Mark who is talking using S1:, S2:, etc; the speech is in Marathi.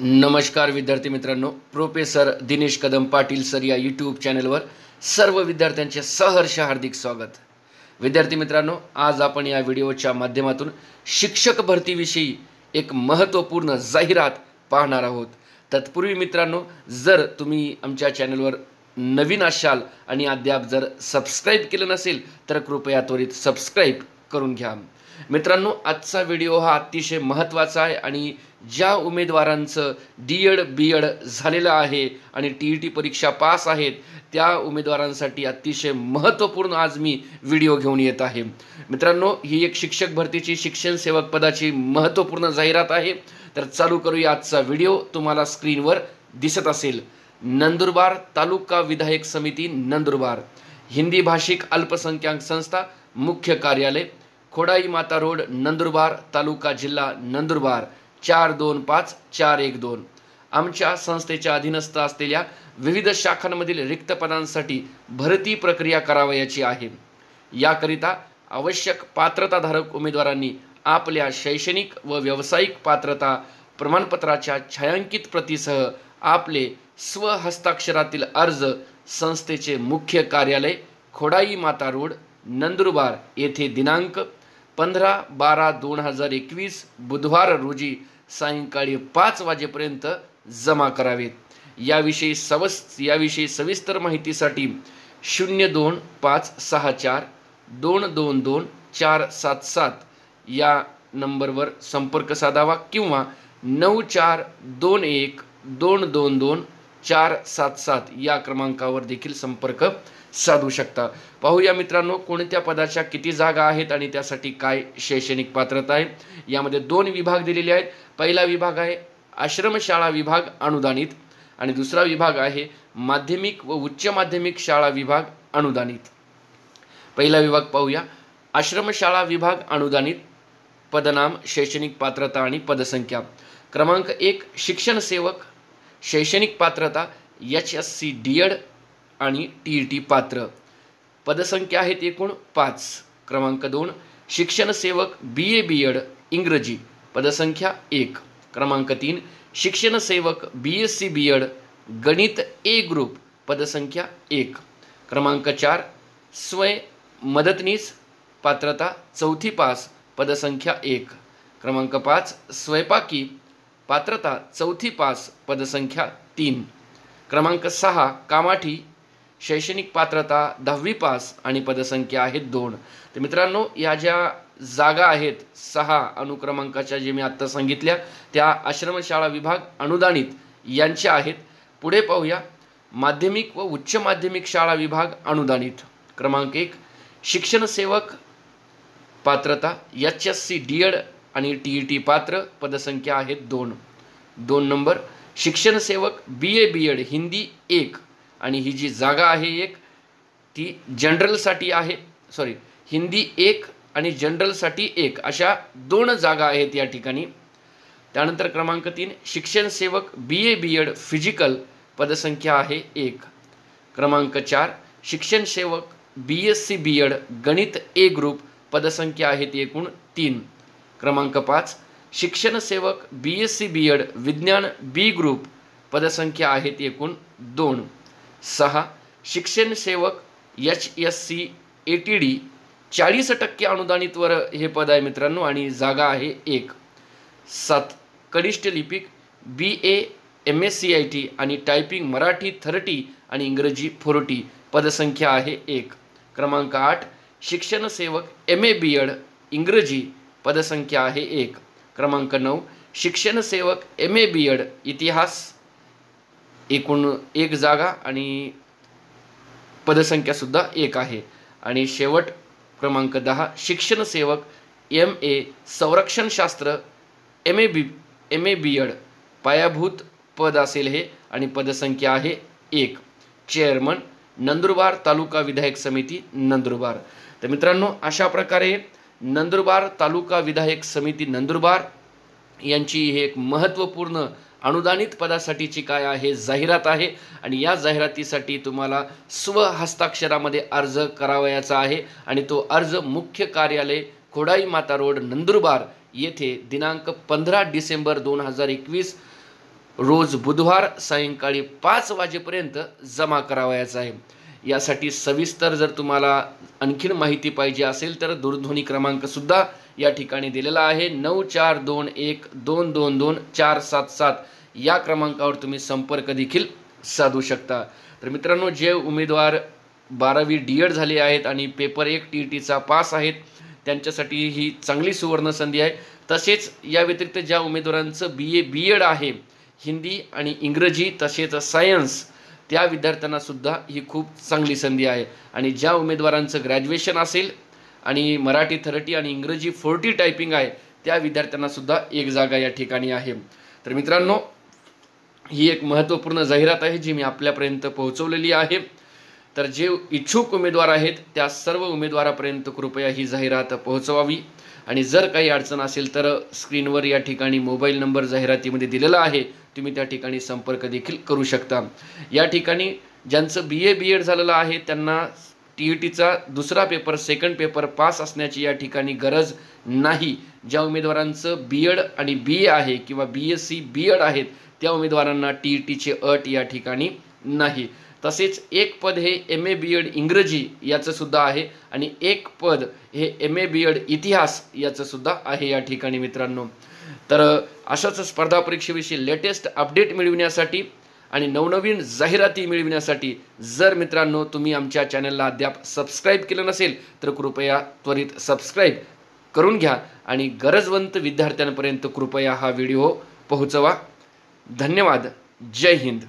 S1: नमस्कार विद्यार्थी मित्रांनो. प्रोफेसर दिनेश कदम पाटील सर या यूट्यूब चॅनलवर सर्व विद्यार्थ्यांचे सहर्ष हार्दिक स्वागत. विद्यार्थी मित्रांनो आज आपण या व्हिडिओच्या माध्यमातून शिक्षक भरतीविषयी एक महत्त्वपूर्ण जाहिरात पाहणार आहोत. तत्पूर्वी मित्रांनो जर तुम्ही आमच्या चॅनलवर नवीन असाल आणि अद्याप जर सबस्क्राईब केलं नसेल तर कृपया त्वरित सबस्क्राईब करून घ्या. मित्रांनो आजचा व्हिडिओ हा अतिशय महत्त्वाचा आहे आणि ज्या उमेदवारांचं डी एड बी एड झालेलं आहे आणि टी ई टी परीक्षा पास आहेत त्या उमेदवारांसाठी अतिशय महत्त्वपूर्ण आज मी व्हिडिओ घेऊन येत आहे. मित्रांनो ही एक शिक्षक भरतीची शिक्षण सेवक पदाची महत्त्वपूर्ण जाहिरात आहे. तर चालू करूया आजचा व्हिडिओ. तुम्हाला स्क्रीनवर दिसत असेल नंदुरबार तालुका विधायक समिती नंदुरबार. हिंदी भाषिक अल्पसंख्याक संस्था मुख्य कार्यालय. खोडाई माता रोड नंदुरबार तालुका जिल्हा नंदुरबार. चार दोन पाच चार एक दोन. आमच्या संस्थेच्या अधीनस्थ असलेल्या विविध शाखांमधील रिक्त पदांसाठी भरती प्रक्रिया करावयाची आहे. याकरिता आवश्यक पात्रताधारक उमेदवारांनी आपल्या शैक्षणिक व व्यावसायिक पात्रता प्रमाणपत्राच्या छायांकित प्रतीसह आपले स्वहस्ताक्षरातील अर्ज संस्थेचे मुख्य कार्यालय खोडाई माता रोड नंदुरबार येथे दिनांक पंधरा बारा दोन हजार एकवीस बुधवार रोजी सायंकाळी पाच वाजेपर्यंत जमा करावेत. याविषयी सवस याविषयी सविस्तर माहितीसाठी शून्य दोन पाच सहा चार दोन दोन दोन चार सात सात या नंबरवर संपर्क साधावा किंवा नऊ चार दोन एक दोन दोन दोन चार सात सात या क्रमांकावर देखील संपर्क साधू शकता. पाहूया मित्रांनो कोणत्या पदाच्या किती जागा आहेत आणि त्यासाठी काय शैक्षणिक पात्रता आहे? यामध्ये दोन विभाग दिलेले आहेत. पहिला विभाग आहे आश्रमशाळा विभाग अनुदानित आणि दुसरा विभाग आहे माध्यमिक व उच्च माध्यमिक शाळा विभाग अनुदानित. पहिला विभाग पाहूया. आश्रमशाळा विभाग अनुदानित. पदनाम शैक्षणिक पात्रता आणि पदसंख्या. क्रमांक एक शिक्षण सेवक. शैक्षणिक पात्रता H S C D Ed आणि टी ई टी पात्र. पदसंख्या आहेत एकूण पाच. क्रमांक दोन शिक्षण सेवक बी ए बी एड इंग्रजी. पदसंख्या एक. क्रमांक तीन शिक्षण सेवक B S C B Ed गणित ए ग्रुप. पदसंख्या एक. क्रमांक चार स्वय मदतनीस पात्रता चौथी पास. पदसंख्या एक. क्रमांक पाच स्वयंपाकी पात्रता चौथी पास पदसंख्या तीन. क्रमांक सहा कामाठी. शैक्षणिक पात्रता दहावी पास आणि पदसंख्या आहेत दोन. तर मित्रांनो या ज्या जागा आहेत सहा अनुक्रमांकाच्या जे मी आत्ता सांगितल्या त्या आश्रमशाळा विभाग अनुदानित यांच्या आहेत. पुढे पाहूया. माध्यमिक व उच्च माध्यमिक शाळा विभाग अनुदानित. क्रमांक एक शिक्षण सेवक पात्रता H S C D Ed आणि टी ई टी पात्र पदसंख्या आहेत दोन. दोन नंबर शिक्षण सेवक बी ए बी एड हिंदी एक. आणि ही जी जागा आहे एक ती जनरलसाठी आहे सॉरी हिंदी एक आणि जनरलसाठी एक. अशा दोन जागा आहेत या ठिकाणी. त्यानंतर क्रमांक तीन शिक्षण सेवक बी ए बी एड फिजिकल पदसंख्या आहे एक. क्रमांक चार शिक्षण सेवक B S C B Ed गणित ए ग्रुप पदसंख्या आहेत एकूण तीन. क्रमांक पाच. शिक्षण सेवक B S C B Ed विज्ञान बी ग्रुप पदसंख्या आहेत एकूण दोन. सहा. शिक्षण सेवक H S C A T D चाळीस टक्के अनुदानितवर हे पद आहे मित्रांनो आणि जागा आहे एक. सात. कनिष्ठ लिपिक B A M S C I T आणि टायपिंग मराठी थर्टी आणि इंग्रजी फोर्टी पदसंख्या आहे एक. क्रमांक आठ. शिक्षण सेवक एम ए बी एड इंग्रजी पदसंख्या आहे एक. क्रमांक नऊ. शिक्षण सेवक एम ए बी एड इतिहास एकूण एक जागा आणि पदसंख्यासुद्धा एक आहे. आणि शेवट क्रमांक दहा. शिक्षण सेवक M A संरक्षणशास्त्र M A B M A B Ed पायाभूत पद असेल हे आणि पदसंख्या आहे एक. चेअरमन नंदुरबार तालुका विधायक समिती नंदुरबार. तर मित्रांनो अशा प्रकारे नंदुरबार तालुका विधायक समिती नंदुरबार यांची ही एक महत्त्वपूर्ण अनुदानित पदासाठीची काय आहे? जाहिरात आहे. आणि या जाहिरातीसाठी तुम्हाला स्वहस्ताक्षरामध्ये अर्ज करावयाचा आहे. आणि तो अर्ज मुख्य कार्यालय खोडाई माता रोड नंदुरबार येथे दिनांक पंधरा डिसेंबर दोन हजार एकवीस रोज बुधवार सायंकाळी पाच वाजेपर्यंत जमा करावयाचा आहे. यासाठी सविस्तर जर तुम्हाला आणखीन माहिती पाहिजे असेल तर दूरध्वनी क्रमांकसुद्धा या ठिकाणी दिलेला आहे. नऊ चार दोन एक दोन दोन दोन चार सात सात या क्रमांकावर तुम्ही संपर्क देखील साधू शकता. तर मित्रांनो जे उमेदवार बारावी डी एड झाले आहेत आणि पेपर एक टी ई टीचा पास आहेत त्यांच्यासाठी ही चांगली सुवर्ण संधी आहे. तसेच या व्यतिरिक्त ज्या उमेदवारांचं बी ए बी एड आहे हिंदी आणि इंग्रजी तसेच सायन्स त्या विद्यार्थ्यांना सुद्धा ही खूप चांगली संधी आहे. आणि ज्या उमेदवारांचं ग्रॅज्युएशन असेल आणि मराठी थर्टी आणि इंग्रजी फोर्टी टायपिंग आहे त्या विद्यार्थ्यांना सुद्धा एक जागा या ठिकाणी आहे. तर मित्रांनो ही एक महत्त्वपूर्ण जाहिरात आहे जी मी आपल्यापर्यंत पोहोचवलेली आहे. तर जे इच्छुक उमेदवार आहेत त्या सर्व उमेदवारापर्यंत कृपया ही जाहिरात पोहोचवावी. आणि जर काही अडचण असेल तर स्क्रीनवर या ठिकाणी मोबाईल नंबर जाहिरातीमध्ये दिलेला आहे तुम्ही त्या ठिकाणी संपर्क देखील करू शकता. या ठिकाणी ज्यांचं बी ए बी एड झालेलं आहे त्यांना टी ई टीचा दुसरा पेपर सेकंड पेपर पास असण्याची या ठिकाणी गरज नाही. ज्या उमेदवारांचं बी एड आणि बी ए आहे किंवा B S C B Ed आहेत त्या उमेदवारांना टी ई टीचे अट या ठिकाणी नाही. तसेच एक पद हे एम ए बी एड इंग्रजी याचंसुद्धा आहे आणि एक पद हे एम ए बी एड इतिहास याचंसुद्धा आहे या ठिकाणी मित्रांनो. तर अशाच स्पर्धा परीक्षेविषयी लेटेस्ट अपडेट मिळविण्यासाठी आणि नवनवीन जाहिराती मिळविण्यासाठी जर मित्रांनो तुम्ही आमच्या चॅनलला अद्याप सबस्क्राईब केलं नसेल तर कृपया त्वरित सबस्क्राईब करून घ्या आणि गरजवंत विद्यार्थ्यांपर्यंत कृपया हा व्हिडिओ पोहोचवा. धन्यवाद. जय हिंद.